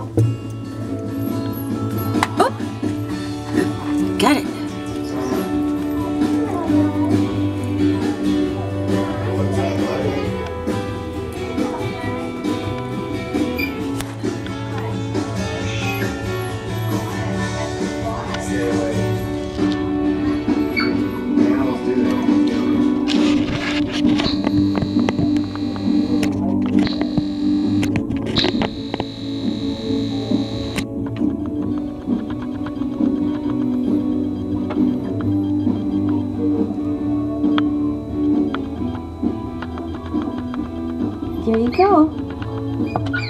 Oh! Got it. Here you go.